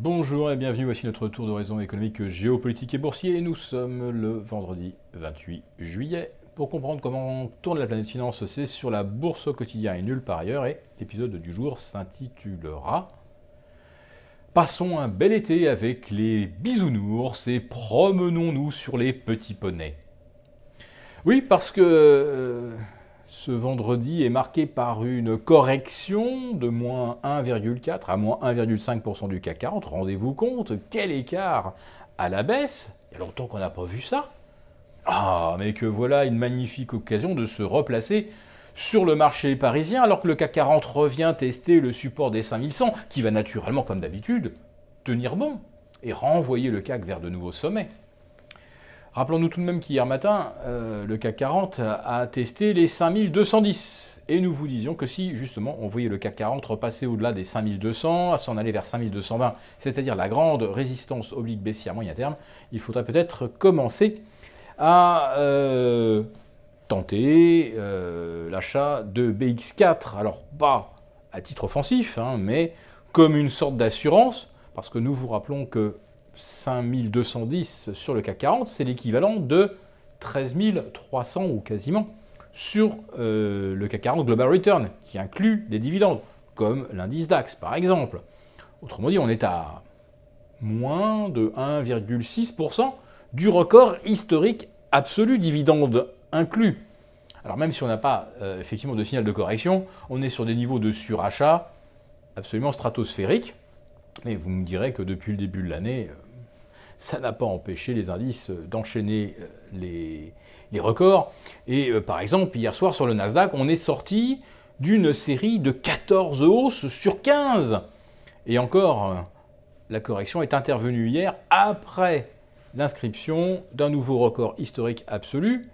Bonjour et bienvenue, voici notre tour d'horizon économique, géopolitique et boursier. Nous sommes le vendredi 28 juillet. Pour comprendre comment tourne la planète finance, c'est sur la bourse au quotidien et nulle part ailleurs. Et l'épisode du jour s'intitulera Passons un bel été avec les bisounours et promenons-nous sur les petits poneys. Oui, parce que euh, ce vendredi est marqué par une correction de moins 1,4 à moins 1,5% du CAC 40. Rendez-vous compte, quel écart à la baisse Il y a longtemps qu'on n'a pas vu ça. Ah, mais que voilà une magnifique occasion de se replacer sur le marché parisien alors que le CAC 40 revient tester le support des 5100 qui va naturellement, comme d'habitude, tenir bon et renvoyer le CAC vers de nouveaux sommets. Rappelons-nous tout de même qu'hier matin, euh, le CAC 40 a testé les 5210. Et nous vous disions que si justement on voyait le CAC 40 repasser au-delà des 5200, à s'en aller vers 5220, c'est-à-dire la grande résistance oblique baissière moyen terme, il faudrait peut-être commencer à euh, tenter euh, l'achat de BX4. Alors pas à titre offensif, hein, mais comme une sorte d'assurance, parce que nous vous rappelons que 5210 sur le CAC 40, c'est l'équivalent de 13 300 ou quasiment sur euh, le CAC 40 Global Return, qui inclut des dividendes, comme l'indice DAX par exemple. Autrement dit, on est à moins de 1,6% du record historique absolu dividende inclus. Alors même si on n'a pas euh, effectivement de signal de correction, on est sur des niveaux de surachat absolument stratosphériques. Mais vous me direz que depuis le début de l'année, euh, ça n'a pas empêché les indices d'enchaîner euh, les, records. Et euh, par exemple, hier soir sur le Nasdaq, on est sorti d'une série de 14 hausses sur 15. Et encore, euh, la correction est intervenue hier après l'inscription d'un nouveau record historique absolu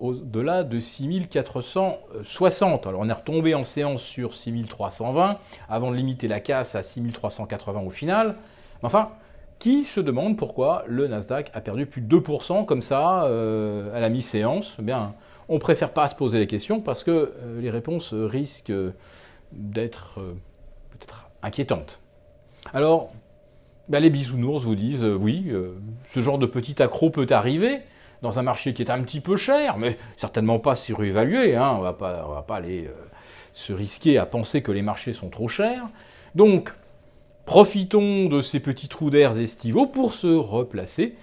au-delà de 6460. Alors on est retombé en séance sur 6320 avant de limiter la casse à 6380 au final. Enfin, qui se demande pourquoi le Nasdaq a perdu plus de 2% comme ça euh, à la mi-séance. Eh bien, on préfère pas se poser les questions parce que euh, les réponses risquent d'être euh, peut-être inquiétantes. Alors, ben, les bisounours vous disent oui, ce genre de petit accro peut arriver dans un marché qui est un petit peu cher, mais certainement pas surévalué. Hein, on ne va pas aller se risquer à penser que les marchés sont trop chers. Donc, Profitons de ces petits trous d'air estivaux pour se replacer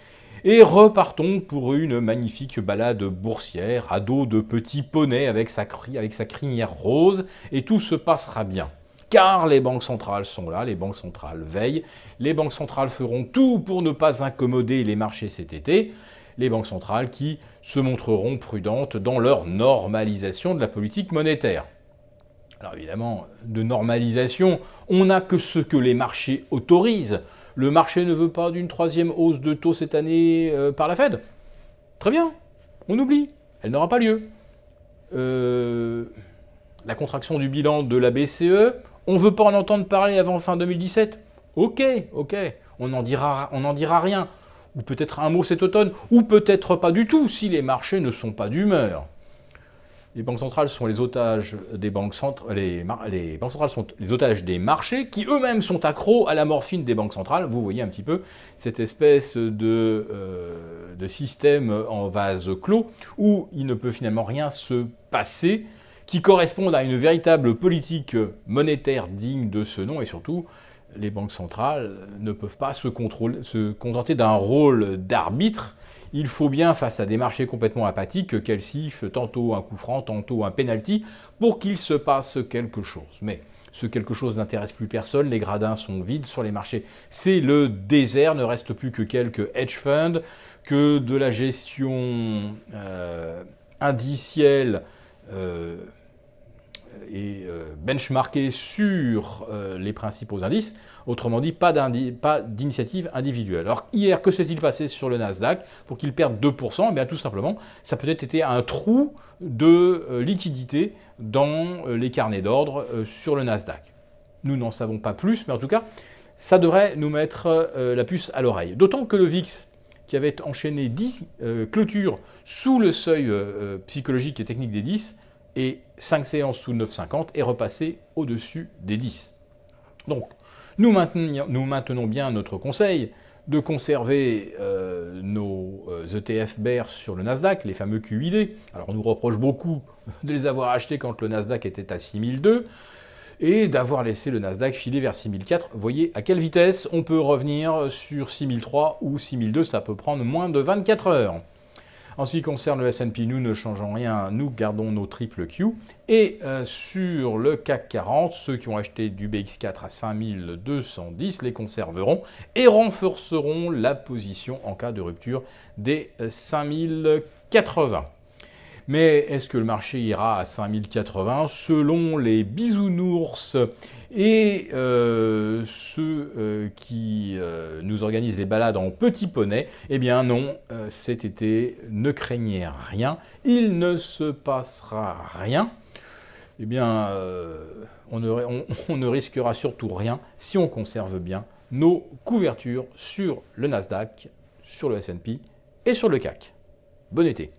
et repartons pour une magnifique balade boursière à dos de petits poneys avec sa, avec sa crinière rose et tout se passera bien. Car les banques centrales sont là, les banques centrales veillent, les banques centrales feront tout pour ne pas incommoder les marchés cet été, les banques centrales qui se montreront prudentes dans leur normalisation de la politique monétaire. Alors évidemment, de normalisation, on n'a que ce que les marchés autorisent. Le marché ne veut pas d'une troisième hausse de taux cette année euh, par la Fed. Très bien, on oublie, elle n'aura pas lieu. Euh, la contraction du bilan de la BCE, on ne veut pas en entendre parler avant fin 2017. Ok, ok, on n'en dira, rien. Ou peut-être un mot cet automne, ou peut-être pas du tout si les marchés ne sont pas d'humeur. Les banques centrales sont les otages des marchés qui eux-mêmes sont accros à la morphine des banques centrales. Vous voyez un petit peu cette espèce de, euh, système en vase clos où il ne peut finalement rien se passer qui correspondent à une véritable politique monétaire digne de ce nom et surtout les banques centrales ne peuvent pas se, contenter d'un rôle d'arbitre il faut bien, face à des marchés complètement apathiques, qu'elles sifflent tantôt un coup franc, tantôt un penalty, pour qu'il se passe quelque chose. Mais ce quelque chose n'intéresse plus personne, les gradins sont vides sur les marchés. C'est le désert, ne reste plus que quelques hedge funds, que de la gestion euh, indicielle. Euh, et euh, benchmarké sur euh, les principaux indices, autrement dit, pas d'initiative individuelle. Alors hier, que s'est-il passé sur le Nasdaq? Pour qu'il perde 2% Eh bien tout simplement, ça peut-être été un trou de euh, liquidité dans les carnets d'ordre sur le Nasdaq. Nous n'en savons pas plus, mais en tout cas, ça devrait nous mettre la puce à l'oreille. D'autant que le VIX, qui avait enchaîné 10 clôtures sous le seuil psychologique et technique des 10, et 5 séances sous 9,50 et repasser au-dessus des 10. Donc, Nous maintenons, bien notre conseil de conserver euh, nos ETF euh, e sur le Nasdaq, les fameux QID. Alors on nous reproche beaucoup de les avoir achetés quand le Nasdaq était à 6002 et d'avoir laissé le Nasdaq filer vers 6004. Voyez à quelle vitesse on peut revenir sur 6003 ou 6002, ça peut prendre moins de 24 heures. En ce qui concerne le S&P, nous ne changeons rien, nous gardons nos triple Q. Et euh, sur le CAC 40, ceux qui ont acheté du BX4 à 5210 les conserveront et renforceront la position en cas de rupture des 5080. Mais est-ce que le marché ira à 5080 Selon les bisounours et euh, ceux euh, qui euh, nous organisent des balades en petit poney, eh bien non, cet été, ne craignez rien, il ne se passera rien. Eh bien, on ne risquera surtout rien si on conserve bien nos couvertures sur le Nasdaq, sur le S&P et sur le CAC. Bon été